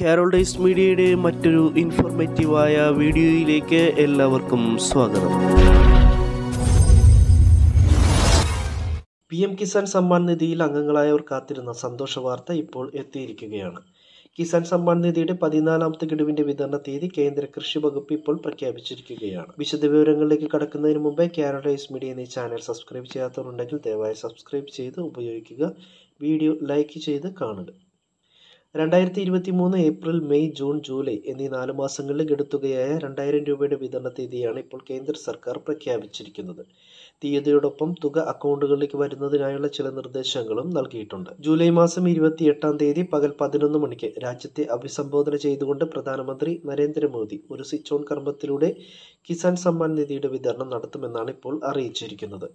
Carol മീഡിയയുടെ മറ്റൊരു ഇൻഫോർമേറ്റീവായ വീഡിയോയിലേക്ക് എല്ലാവർക്കും സ്വാഗതം. പി എം കിസാൻ സമ്മാൻ നിധിയിൽ അംഗങ്ങളായവർ കാത്തിരുന്ന സന്തോഷ വാർത്ത ഇപ്പോൾ എത്തിയിരിക്കുകയാണ്. കിസാൻ സമ്മാൻ നിധിയുടെ പതിനാലാമത്തെ ഗഡുവിന്റെ വിതരണ തീയതി കേന്ദ്ര കൃഷി വകുപ്പ് ഇപ്പോൾ പ്രഖ്യാപിച്ചിരിക്കുകയാണ്. വിശദവിവരങ്ങളിലേക്ക് കടക്കുന്നതിന് മുമ്പേ കാരോഡൈസ് മീഡിയ എന്നീ ചാനൽ സബ്സ്ക്രൈബ് ചെയ്യാത്തവരുണ്ടെങ്കിൽ ദയവായി സബ്സ്ക്രൈബ് ചെയ്ത് ഉപയോഗിക്കുക. വീഡിയോ ലൈക്ക് ചെയ്ത് കാണുക. രണ്ടായിരത്തി ഇരുപത്തി മൂന്ന് ഏപ്രിൽ മെയ് ജൂൺ ജൂലൈ എന്നീ നാല് മാസങ്ങളിൽ ഗഡുത്തുകയായ രണ്ടായിരം രൂപയുടെ വിതരണ തീയതിയാണ് ഇപ്പോൾ കേന്ദ്ര സർക്കാർ പ്രഖ്യാപിച്ചിരിക്കുന്നത്. തീയതിയോടൊപ്പം തുക അക്കൗണ്ടുകളിലേക്ക് വരുന്നതിനായുള്ള ചില നിർദ്ദേശങ്ങളും നൽകിയിട്ടുണ്ട്. ജൂലൈ മാസം ഇരുപത്തി എട്ടാം തീയതി പകൽ പതിനൊന്ന് മണിക്ക് രാജ്യത്തെ അഭിസംബോധന ചെയ്തുകൊണ്ട് പ്രധാനമന്ത്രി നരേന്ദ്രമോദി ഒരു സ്വിച്ച് ഓൺ കർമ്മത്തിലൂടെ കിസാൻ സമ്മാൻ നിധിയുടെ വിതരണം നടത്തുമെന്നാണ് ഇപ്പോൾ അറിയിച്ചിരിക്കുന്നത്.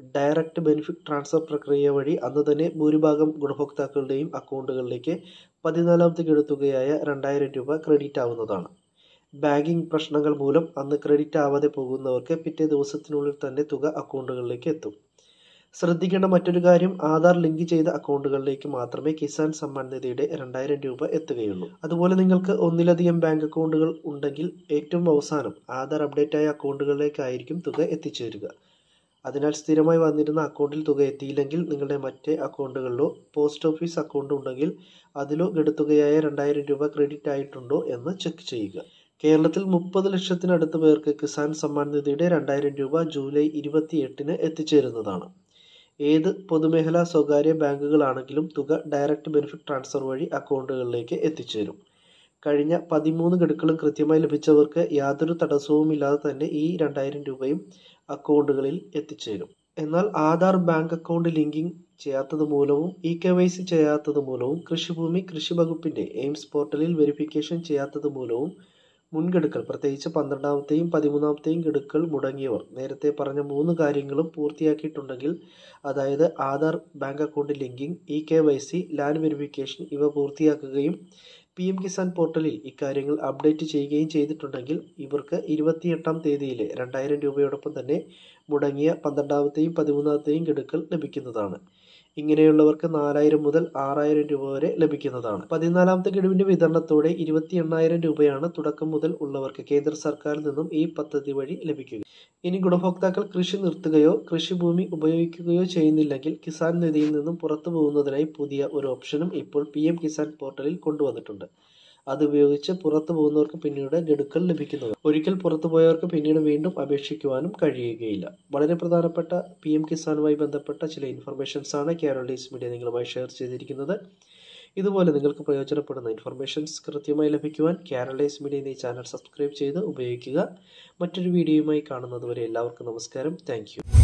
ഡയറക്റ്റ് ബെനിഫിറ്റ് ട്രാൻസ്ഫർ പ്രക്രിയ വഴി അന്നുതന്നെ ഭൂരിഭാഗം ഗുണഭോക്താക്കളുടെയും അക്കൗണ്ടുകളിലേക്ക് പതിനാലാമത്തെ ഗഡുത്തുകയായ രണ്ടായിരം രൂപ ക്രെഡിറ്റ് ആവുന്നതാണ്. ബാങ്കിംഗ് പ്രശ്നങ്ങൾ മൂലം അന്ന് ക്രെഡിറ്റ് ആവാതെ പോകുന്നവർക്ക് പിറ്റേ ദിവസത്തിനുള്ളിൽ തന്നെ തുക അക്കൗണ്ടുകളിലേക്ക് എത്തും. ശ്രദ്ധിക്കേണ്ട മറ്റൊരു കാര്യം ആധാർ ലിങ്ക് ചെയ്ത അക്കൗണ്ടുകളിലേക്ക് മാത്രമേ കിസാൻ സമ്മാൻ നിധിയുടെ രണ്ടായിരം രൂപ എത്തുകയുള്ളൂ. അതുപോലെ നിങ്ങൾക്ക് ഒന്നിലധികം ബാങ്ക് അക്കൗണ്ടുകൾ ഉണ്ടെങ്കിൽ ഏറ്റവും അവസാനം ആധാർ അപ്ഡേറ്റ് ആയ അക്കൗണ്ടുകളിലേക്കായിരിക്കും തുക എത്തിച്ചേരുക. അതിനാൽ സ്ഥിരമായി വന്നിരുന്ന അക്കൗണ്ടിൽ തുക എത്തിയില്ലെങ്കിൽ നിങ്ങളുടെ മറ്റ് അക്കൗണ്ടുകളിലോ പോസ്റ്റ് ഓഫീസ് അക്കൗണ്ട് ഉണ്ടെങ്കിൽ അതിലോ ഗഡുത്തുകയായ രണ്ടായിരം രൂപ ക്രെഡിറ്റ് ആയിട്ടുണ്ടോ എന്ന് ചെക്ക് ചെയ്യുക. കേരളത്തിൽ മുപ്പത് ലക്ഷത്തിനടുത്ത് പേർക്ക് കിസാൻ സമ്മാൻ നിധിയുടെ രണ്ടായിരം രൂപ ജൂലൈ ഇരുപത്തിയെട്ടിന് എത്തിച്ചേരുന്നതാണ്. ഏത് പൊതുമേഖലാ സ്വകാര്യ ബാങ്കുകളാണെങ്കിലും തുക ഡയറക്റ്റ് ബെനിഫിറ്റ് ട്രാൻസ്ഫർ വഴി അക്കൗണ്ടുകളിലേക്ക് എത്തിച്ചേരും. കഴിഞ്ഞ പതിമൂന്ന് ഗഡുക്കളും കൃത്യമായി ലഭിച്ചവർക്ക് യാതൊരു തടസ്സവുമില്ലാതെ തന്നെ ഈ രണ്ടായിരം രൂപയും അക്കൗണ്ടുകളിൽ എത്തിച്ചേരും. എന്നാൽ ആധാർ ബാങ്ക് അക്കൗണ്ട് ലിങ്കിങ് ചെയ്യാത്തത് മൂലവും ഇ കെ വൈ സി ചെയ്യാത്തത് മൂലവും കൃഷിഭൂമി കൃഷി വകുപ്പിന്റെ എയിംസ് പോർട്ടലിൽ വെരിഫിക്കേഷൻ ചെയ്യാത്തത് മൂലവും മുൻഗഡുക്കൾ പ്രത്യേകിച്ച് പന്ത്രണ്ടാമത്തെയും പതിമൂന്നാമത്തെയും ഗഡുക്കൾ മുടങ്ങിയവർ. നേരത്തെ പറഞ്ഞ മൂന്ന് കാര്യങ്ങളും പൂർത്തിയാക്കിയിട്ടുണ്ടെങ്കിൽ അതായത് Aadhaar bank account linking E K Y C land verification ഇവ പൂർത്തിയാക്കുകയും പി എം കിസാൻ പോർട്ടലിൽ ഇക്കാര്യങ്ങൾ അപ്ഡേറ്റ് ചെയ്യുകയും ചെയ്തിട്ടുണ്ടെങ്കിൽ ഇവർക്ക് ഇരുപത്തിയെട്ടാം തീയതിയിലെ രണ്ടായിരം രൂപയോടൊപ്പം തന്നെ മുടങ്ങിയ പന്ത്രണ്ടാമത്തെയും പതിമൂന്നാമത്തെയും ഗഡുക്കൾ ലഭിക്കുന്നതാണ്. ഇങ്ങനെയുള്ളവർക്ക് നാലായിരം മുതൽ ആറായിരം രൂപ വരെ ലഭിക്കുന്നതാണ്. പതിനാലാമത്തെ ഗഡുവിന്റെ വിതരണത്തോടെ ഇരുപത്തി എണ്ണായിരം രൂപയാണ് തുടക്കം മുതൽ ഉള്ളവർക്ക് കേന്ദ്ര സർക്കാരിൽ നിന്നും ഈ പദ്ധതി വഴി ലഭിക്കുക. ഇനി ഗുണഭോക്താക്കൾ കൃഷി നിർത്തുകയോ കൃഷിഭൂമി ഉപയോഗിക്കുകയോ ചെയ്യുന്നില്ലെങ്കിൽ കിസാൻ നിധിയിൽ നിന്നും പുറത്തു പോകുന്നതിനായി പുതിയ ഒരു ഓപ്ഷനും ഇപ്പോൾ പി കിസാൻ പോർട്ടലിൽ കൊണ്ടുവന്നിട്ടുണ്ട്. അത് ഉപയോഗിച്ച് പുറത്തു പോകുന്നവർക്ക് പിന്നീട് ഗഡുക്കൾ ലഭിക്കുന്നത്. ഒരിക്കൽ പുറത്തു പോയവർക്ക് പിന്നീട് വീണ്ടും അപേക്ഷിക്കുവാനും കഴിയുകയില്ല. വളരെ പ്രധാനപ്പെട്ട പി എം കിസാനുമായി ബന്ധപ്പെട്ട ചില ഇൻഫർമേഷൻസ് ആണ് കേരളീസ് മീഡിയ നിങ്ങളുമായി ഷെയർ ചെയ്തിരിക്കുന്നത്. ഇതുപോലെ നിങ്ങൾക്ക് പ്രയോജനപ്പെടുന്ന ഇൻഫർമേഷൻസ് കൃത്യമായി ലഭിക്കുവാൻ കേരളീസ് മീഡിയ എന്നീ ചാനൽ സബ്സ്ക്രൈബ് ചെയ്ത് ഉപയോഗിക്കുക. മറ്റൊരു വീഡിയോയുമായി കാണുന്നതുവരെ എല്ലാവർക്കും നമസ്കാരം. താങ്ക്